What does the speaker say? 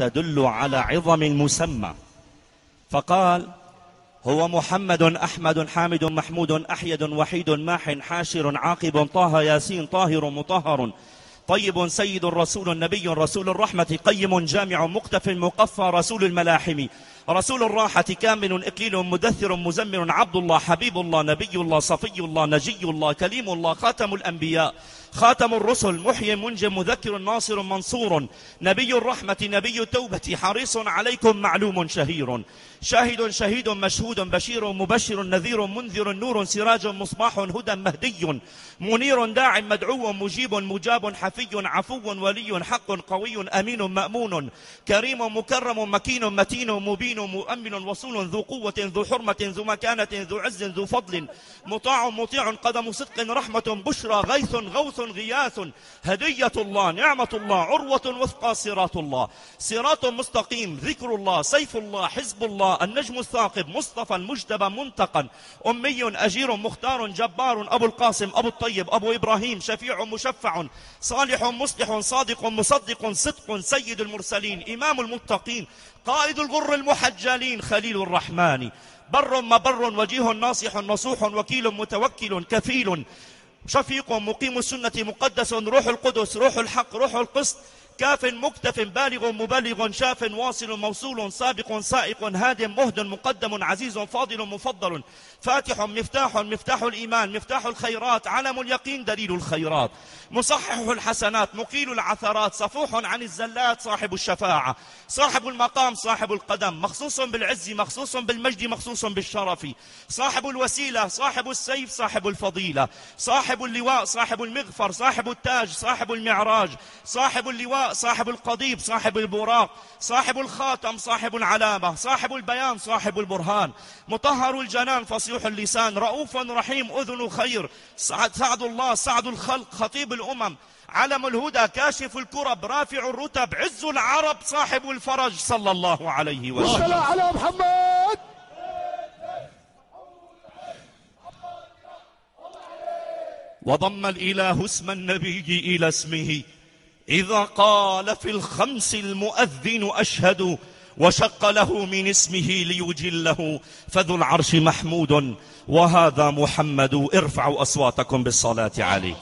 تدل على عظم المسمى. فقال هو محمد أحمد حامد محمود أحيد وحيد ماح حاشر عاقب طه ياسين طاهر مطهر طيب سيد رسول نبي رسول الرحمة قيم جامع مقتف مقفى رسول الملاحم رسول الراحة كامل إكليل مدثر مزمر عبد الله حبيب الله نبي الله صفي الله نجي الله كليم الله خاتم الأنبياء خاتم الرسل محيي منجي مذكر ناصر منصور نبي الرحمة نبي التوبة حريص عليكم معلوم شهير شاهد شهيد مشهود بشير مبشر نذير منذر نور سراج مصباح هدى مهدي منير داع مدعو مجيب مجاب حفي عفو ولي حق قوي أمين مأمون كريم مكرم مكين متين مبين مؤمن وصول ذو قوة ذو حرمة ذو مكانة ذو عز ذو فضل. مطاع مطيع قدم صدق رحمة بشرى غيث غوث غياث. هدية الله نعمة الله عروة وثقى صراط الله. صراط مستقيم ذكر الله سيف الله حزب الله النجم الثاقب مصطفى المجتبى منتقا أمي أجير مختار جبار أبو القاسم أبو الطيب أبو إبراهيم شفيع مشفع. صالح مصلح صادق مصدق صدق سيد المرسلين إمام المتقين. قائد الغر المحجلين خليل الرحمن. بر مبر وجيه ناصح نصوح وكيل متوكل كفيل. شفيق مقيم السنة مقدس روح القدس روح الحق روح القسط. كاف مكتف بالغ مبلغ شاف واصل موصول سابق سائق هاد مهد مقدم عزيز فاضل مفضل. فاتح مفتاح مفتاح الإيمان مفتاح الخيرات علم اليقين دليل الخيرات. مصحح الحسنات مقيل العثرات صفوح عن الزلات صاحب الشفاعة. صاحب المقام صاحب القدم. مخصوص بالعز مخصوص بالمجد مخصوص بالشرف. صاحب الوسيلة صاحب السيف صاحب الفضيلة. صاحب اللواء صاحب المغفر صاحب التاج صاحب المعراج صاحب اللواء صاحب القضيب صاحب البراق صاحب الخاتم صاحب العلامة صاحب البيان صاحب البرهان. مطهر الجنان فصيح اللسان رؤوف رحيم أذن خير سعد, الله سعد الخلق خطيب الأمم. علم الهدى كاشف الكرب رافع الرتب عز العرب صاحب الفرج صلى الله عليه وسلم. على محمد! وضم الإله اسم النبي إلى اسمه إذا قال في الخمس المؤذن أشهد وشق له من اسمه ليجله فذو العرش محمود وهذا محمد ارفعوا أصواتكم بالصلاة عليه.